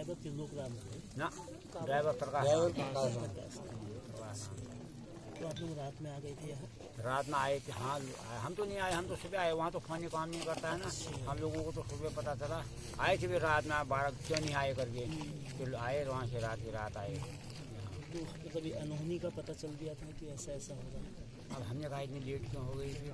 Driver Trilok Ram ना driver प्रकाश। Driver प्रकाश। तो आप लोग रात में आ गए थे यहाँ? रात में आए थे हाँ हम तो नहीं आए हम तो सुबह आए वहाँ तो फ़ोन काम नहीं करता है ना। हम लोगों को तो सुबह पता चला। आए थे भी रात में बारह क्यों नहीं आए करके? फिर आए वहाँ से रात की रात आए। तो कभी अनहोनी का पता चल गया था कि ऐसा ऐसा होगा। अब हमने कहा इतनी लेट क्यों हो गई? थी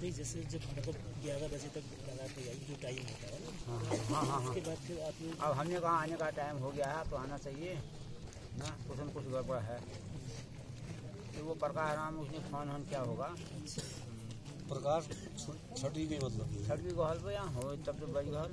नहीं जैसे जब मतलब ग्यारह बजे तक लगा के आई जो टाइम होता है हाँ हाँ हाँ उसके बाद फिर आप लोग अब हमने कहा आने का टाइम हो गया है तो आना चाहिए ना? कुछ न कुछ गड़बड़ है। तो वो प्रकाश राम उसने फ़ोन वोन क्या होगा। प्रकाश छठी गई मतलब। छठ पे यहाँ हो तब तो बड़ी गहल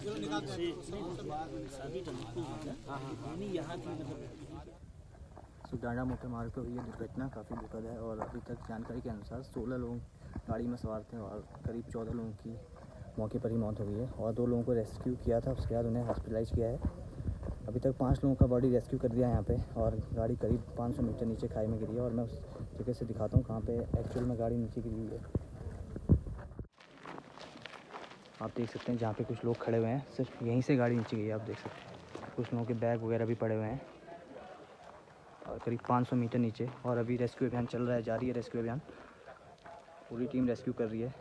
से सुडाना मोटर मार्ग पर हुई ये दुर्घटना काफ़ी दुखद है और अभी तक जानकारी के अनुसार 16 लोग गाड़ी में सवार थे और करीब 14 लोगों की मौके पर ही मौत हो गई है और दो लोगों को रेस्क्यू किया था, उसके बाद उन्हें हॉस्पिटलाइज किया है। अभी तक पाँच लोगों का बॉडी रेस्क्यू कर दिया है यहाँ पे और गाड़ी करीब 500 मीटर नीचे खाई में गिरी है और मैं उस जगह से दिखाता हूँ कहाँ पे एक्चुअल में गाड़ी नीचे गिरी है। आप देख सकते हैं जहाँ पे कुछ लोग खड़े हुए हैं। सिर्फ़ यहीं से गाड़ी नीचे गई है, आप देख सकते हैं। कुछ लोगों के बैग वगैरह भी पड़े हुए हैं। और करीब 500 मीटर नीचे। और अभी रेस्क्यू अभियान चल रहा है, जारी है रेस्क्यू अभियान। पूरी टीम रेस्क्यू कर रही है।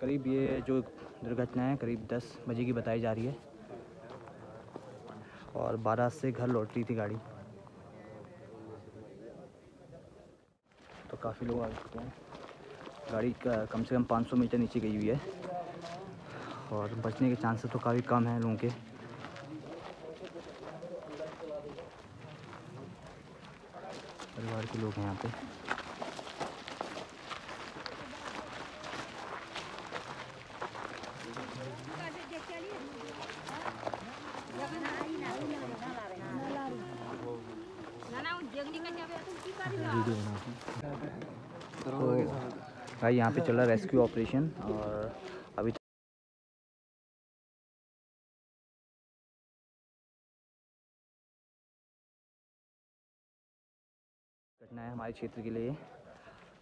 करीब ये जो दुर्घटना है, करीब 10 बजे की बताई जा रही है। और बारह से घर लौट रही थी गाड़ी। तो काफ़ी लोग आ चुके हैं। गाड़ी का कम से कम 500 मीटर नीचे गई हुई है। और बचने के चांसेस तो काफ़ी कम हैं लोगों के। परिवार के लोग हैं यहाँ पे। तो भाई, यहाँ पे चल रहा रेस्क्यू ऑपरेशन और है हमारे क्षेत्र के लिए।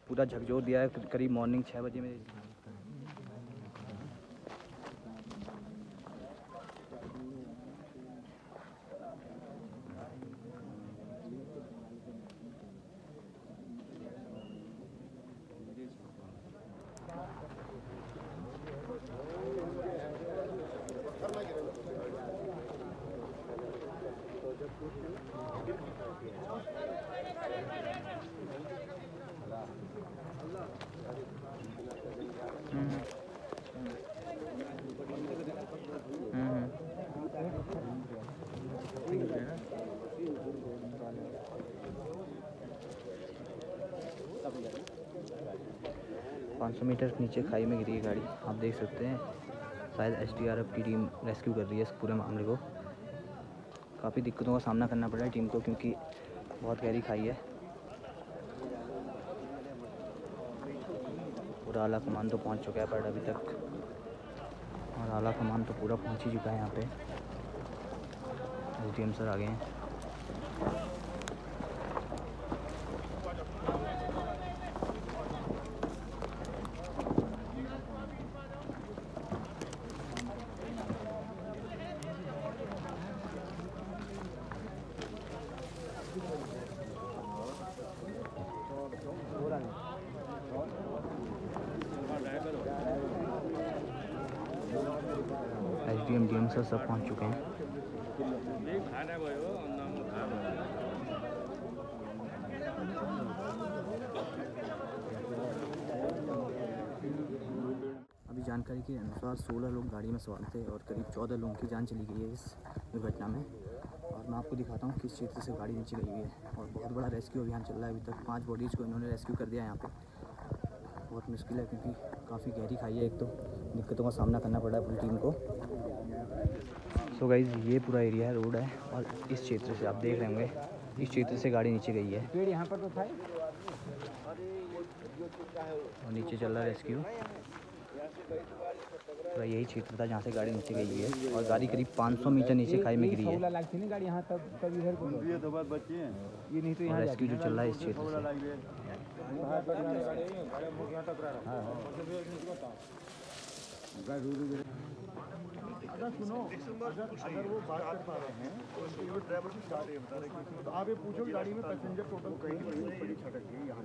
पूरा झकझोर दिया है करीब मॉर्निंग छः बजे में। पाँच सौ मीटर नीचे खाई में गिरी है गाड़ी। आप देख सकते हैं, शायद एसडीआरएफ की टीम रेस्क्यू कर रही है इस पूरे मामले को। काफ़ी दिक्कतों का सामना करना पड़ रहा है टीम को क्योंकि बहुत गहरी खाई है। पूरा आला कमान तो पहुँच चुका है बट अभी तक और आला कमान तो पूरा पहुँच ही चुका है यहाँ पे। एस सर आ गए हैं एस डी सब पहुँच चुके हैं। अभी जानकारी के अनुसार 16 लोग गाड़ी में सवार थे और करीब 14 लोगों की जान चली गई है इस दुर्घटना में। और मैं आपको दिखाता हूँ किस क्षेत्र से गाड़ी नीचे गई हुई है। और बहुत बड़ा रेस्क्यू अभियान चल रहा है। अभी तक पाँच बॉडीज़ को इन्होंने रेस्क्यू कर दिया यहाँ पे। बहुत मुश्किल है क्योंकि काफ़ी गहरी खाई है एक तो दिक्कतों का सामना करना पड़ा है पूरी टीम को। सो so गाइज़ ये पूरा एरिया है रोड है और इस क्षेत्र से आप देख रहे होंगे इस क्षेत्र से गाड़ी नीचे गई है। पेड़ यहाँ पर तो था और नीचे चल रहा है रेस्क्यू पूरा यही क्षेत्र था जहाँ से गाड़ी नीचे गई है। और गाड़ी करीब 500 मीटर नीचे खाई में गिरी है। गाड़ी यहाँ तब तब इधर को ये तो बात बच्चे हैं। ये नहीं तो और यहाँ रेस्क्यू जो चल रहा है। इस क्षेत्र से आप ये पूछो गाड़ी में पैसेंजर टोटल कहीं नहीं बड़ी छटक गई यहाँ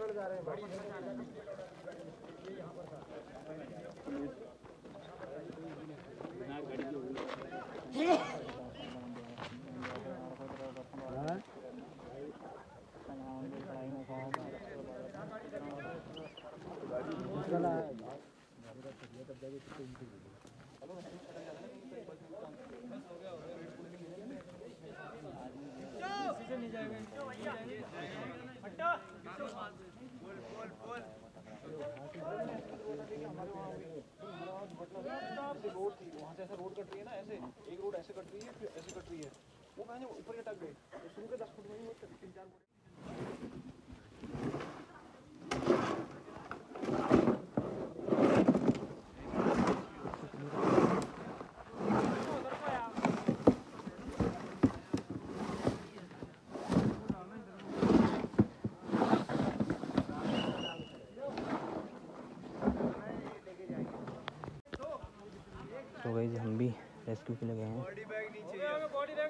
रोड जा रहे से ऐसा रोड कट रही है ना, ऐसे, एक रोड ऐसे कट रही है, फिर ऐसे कट रही है। वो मैंने ऊपर के टक गए। तो शुरू के दस फुट में ही तीन चार फुट तो गई हम भी रेस्क्यू के लिए गए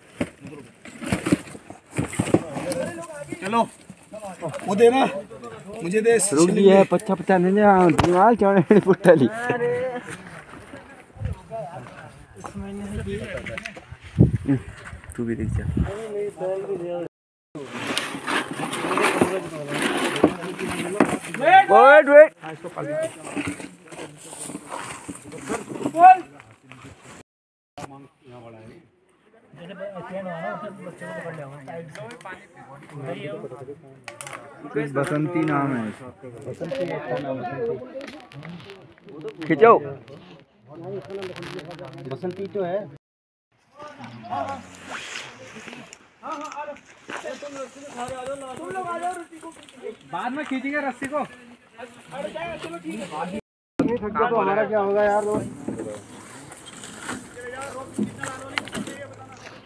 चलो। वो देना मुझे दे। रुकी है पच्चा पच्चा नहीं दिमाग चौड़े पुट्टली तू भी देख जा। वेट वेट बसंती नाम है। खिंचो। बसंती तो है। बाद में खींचेंगे रस्सी को। तो हमारा क्या होगा यार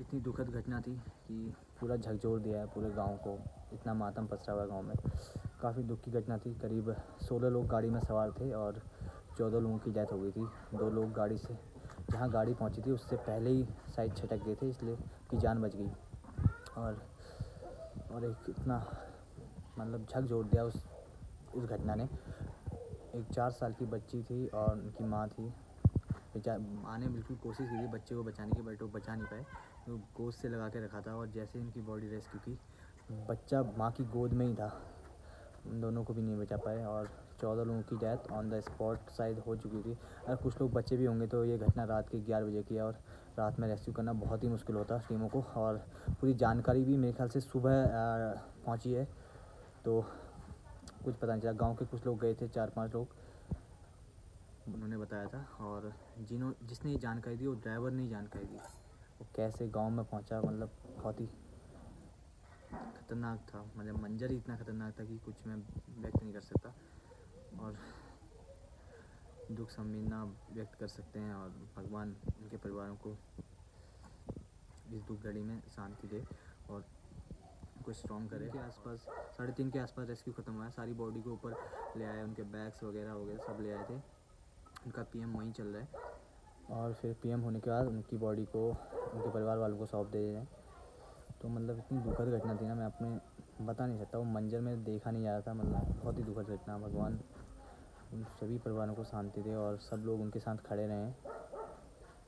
इतनी दुखद घटना थी कि पूरा झकझोर दिया है पूरे गाँव को। इतना मातम पसरा हुआ गाँव में। काफ़ी दुख की घटना थी। करीब सोलह लोग गाड़ी में सवार थे और चौदह लोगों की डेथ हो गई थी। दो लोग गाड़ी से, जहाँ गाड़ी पहुँची थी, उससे पहले ही साइड छटक गए थे, इसलिए की जान बच गई। और और एक इतना मतलब झकझोर दिया उस उस घटना ने। एक चार साल की बच्ची थी और उनकी माँ थी। माँ ने बिल्कुल कोशिश की थी बच्चे को बचाने की, बट वो बचा नहीं पाए। गोद से लगा के रखा था और जैसे इनकी बॉडी रेस्क्यू की बच्चा माँ की गोद में ही था, उन दोनों को भी नहीं बचा पाए और चौदह लोगों की डेथ ऑन द स्पॉट शायद हो चुकी थी। अगर कुछ लोग बच्चे भी होंगे तो ये घटना रात के ग्यारह बजे की है और रात में रेस्क्यू करना बहुत ही मुश्किल होता है टीमों को और पूरी जानकारी भी मेरे ख्याल से सुबह पहुँची है। तो कुछ पता नहीं चला, गाँव के कुछ लोग गए थे, चार पाँच लोग, उन्होंने बताया था और जिन्हों, जिसने ये जानकारी दी, वो ड्राइवर ने जानकारी दी। वो कैसे गाँव में पहुँचा मतलब बहुत ही खतरनाक था। मतलब मंजर ही इतना खतरनाक था कि कुछ मैं व्यक्त नहीं कर सकता और दुख संवेदना व्यक्त कर सकते हैं और भगवान उनके परिवारों को इस दुख घड़ी में शांति दे और कुछ स्ट्रॉन्ग करे। के आसपास साढ़े तीन के आसपास रेस्क्यू ख़त्म हुआ सारी बॉडी को ऊपर ले आए उनके बैग्स वगैरह वगैरह सब ले आए थे। उनका पीएम वहीं चल रहा है। और फिर पीएम होने के बाद उनकी बॉडी को, उनके परिवार वालों को सौंप दे हैं। तो मतलब इतनी दुखद घटना थी ना, मैं अपने, बता नहीं सकता, वो मंजर में देखा नहीं जा रहा था मतलब बहुत ही दुखद घटना, भगवान उन सभी परिवारों को शांति दे और सब लोग उनके साथ खड़े रहें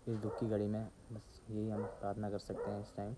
इस दुख की घड़ी में। बस यही हम प्रार्थना कर सकते हैं इस टाइम